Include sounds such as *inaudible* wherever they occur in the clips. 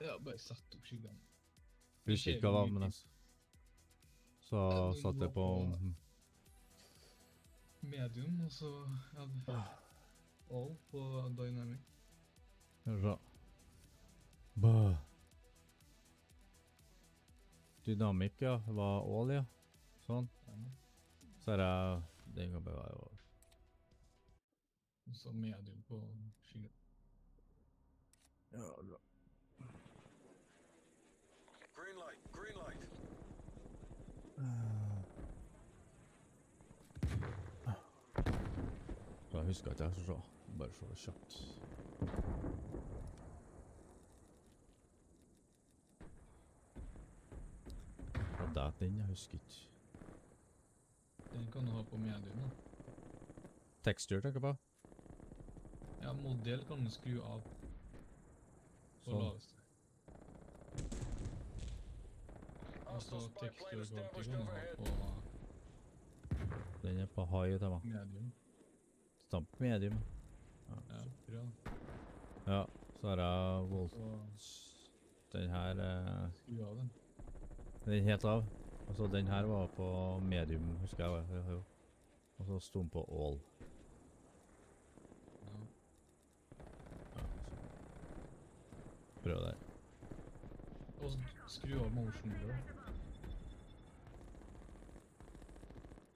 Ja, bare satt opp skyggene. Husker ikke hva det men altså. Så satt jeg på Medium, og så hadde all på dynamic. Ja. Bøh. Dynamikk, ja. Det var all, ja. Sånn. Så er jeg Den kan bare være over. Så medium på skyggen. Ja, bra. Jeg husker ikke, jeg så se. Bare se kjapt. Og det er den, jeg husker ikke. Den kan du ha på medium. da. Texture tenker jeg på. Ja, modell kan du skru av på Sånn. laveste. Og så Hostile spy plane texture quality established kan du ha overhead. på Den er på high til meg. medium. Stamp medium. Ja, bra. Ja, så har jeg volt. Den her eh, skru av den. Den er helt av. Og så den her var på medium, husker jeg. Ja, jo. Og så sto den på all. Ja. Ja. Prøv der. Og så skru av motion blur.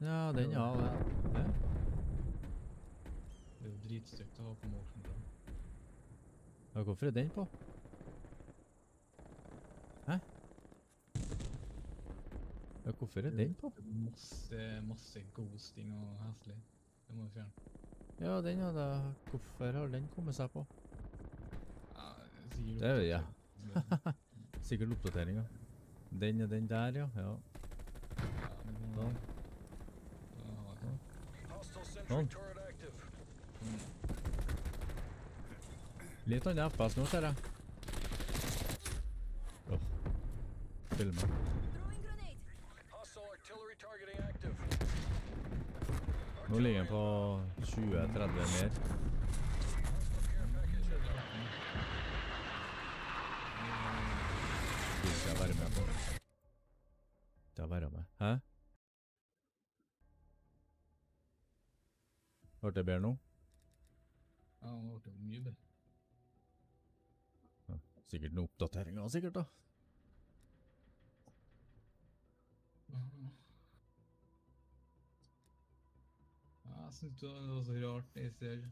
Ja, den ja. Det. det. Det er jo dritstygt å ha på motion. Ja, hvorfor er den på? Hæ? Ja, hvorfor er den på? Masse, masse ghosting og heslig. Det må du fjerne. Ja, den ja, da. Hvorfor har den kommet seg på? Ja, sikkert Det er det, ja. *laughs* Sikkert oppdateringer. Den er den der, ja. ja. Ja, det må Sånn. Ja, Hostile Sånn. Litt annen FPS nå, ser jeg. Åh. Filmer. Nå ligger den på 20-30 mer. Det ikke jeg være med på. Skal jeg være med. Hæ? Ble det bedre nå? Ja, det jeg mye bedre. Ja, sikkert noen oppdateringer, sikkert da. Ja, jeg synes det var så rart jeg ser.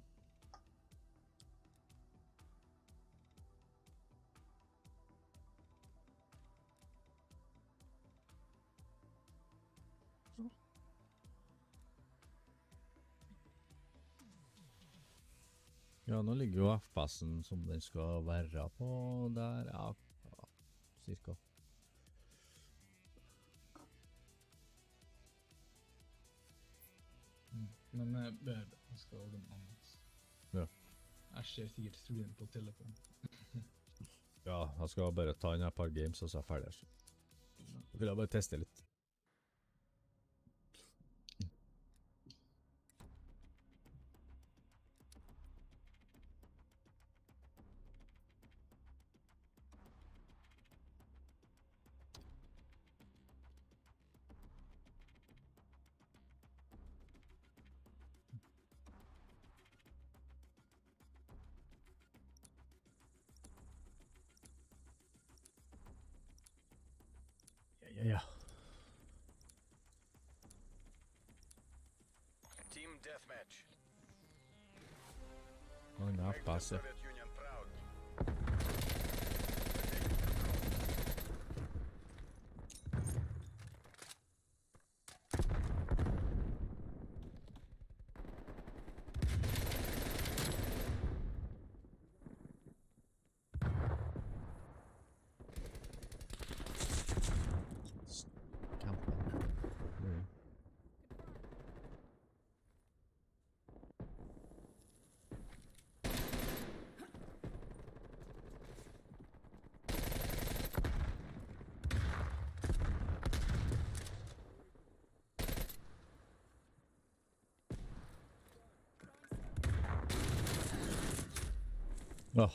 Ja, nå ligger jo FPS-en som den skal være på der, ja, ja cirka. Mm. Men jeg behøver jeg skal ordne den annet. Ja. Jeg ser sikkert streamen på telefonen. *laughs* Ja, jeg skal bare ta inn et par games, og så er jeg ferdig. så. Vil jeg bare teste litt. Ja, ja, ja. Team deathmatch. Mange Make Åh.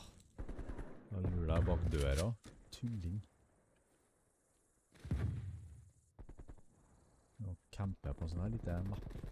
Jeg lurer deg bak døra. Tulling. Nå camper jeg på en sånn her lite mapp.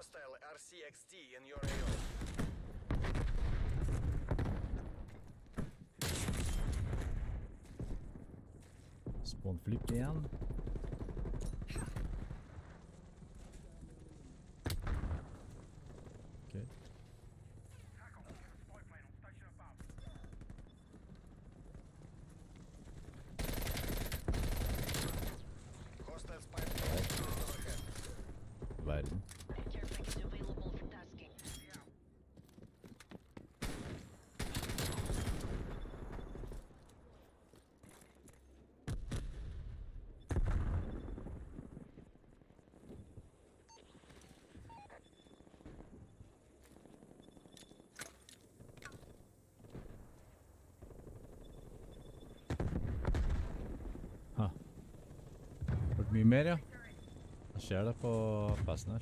Hostile RCXD in your AO. Spawn flip igjen. Mye mer, ja. Jeg ser det på PC-en her.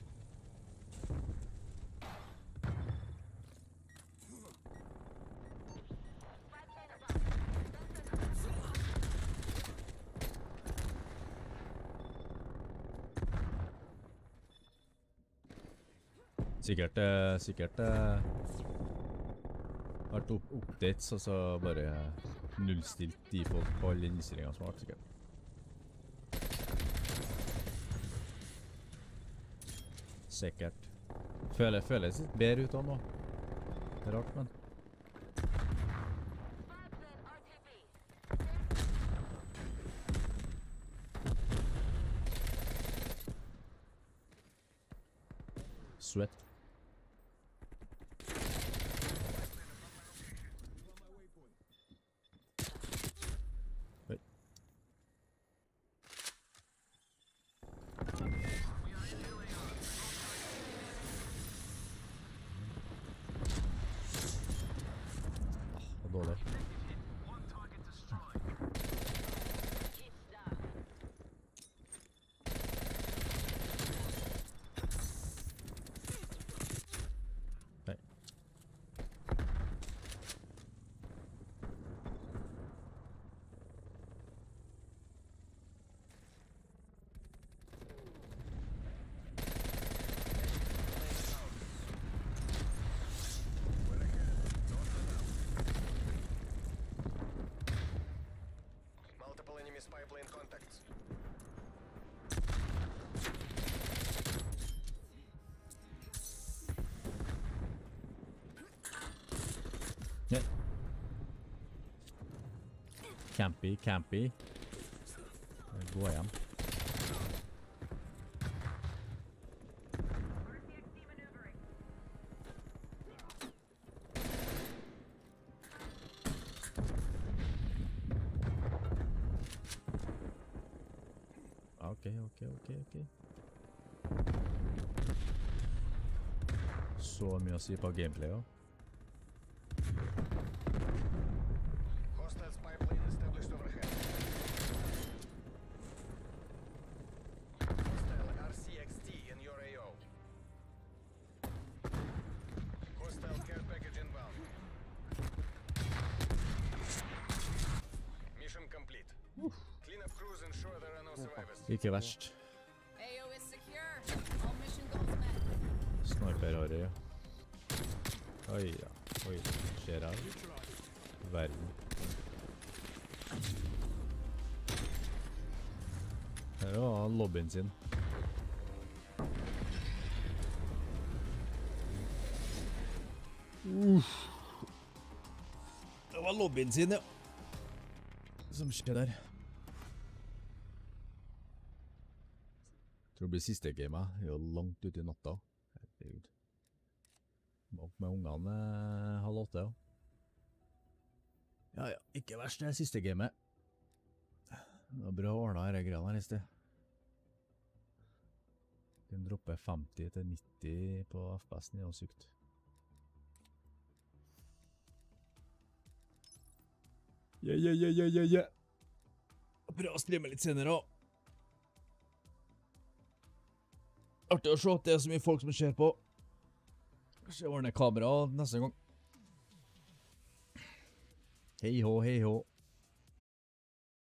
Sikkert eh, Sikkert har vært opp updates, og så bare nullstilt default på alle innstillingene som har vært, sikkert. Sikkert. Føler, føles litt bedre ut av nå. Det er rart, men Sweat. Enemy spy plane contacts. Ja. campy, campy. Gå hjem. Ok, ok, ok. Så mye å si på gameplay, Ikke verst. Sniper-harry, ja. Oi, ja. Oi, skjer her? Verden. Her var lobbyen sin. Uff. Det var lobbyen sin, ja. Som skjer der. Tror det blir siste gamet. Det er jo langt ute i natta. Herregud. Må Opp med ungene eh, halv åtte, ja. Ja. Ikke verst det siste gamet. Det var bra ordna disse greiene her i sted. Den dropper 50 til 90 på FPS-en, i jo sykt. Ja, ja, ja, ja, ja, Bra å streame litt senere òg. Artig å se at det er så mye folk som ser på. Kanskje jeg ordner kamera neste gang. Hei hå, hei hå.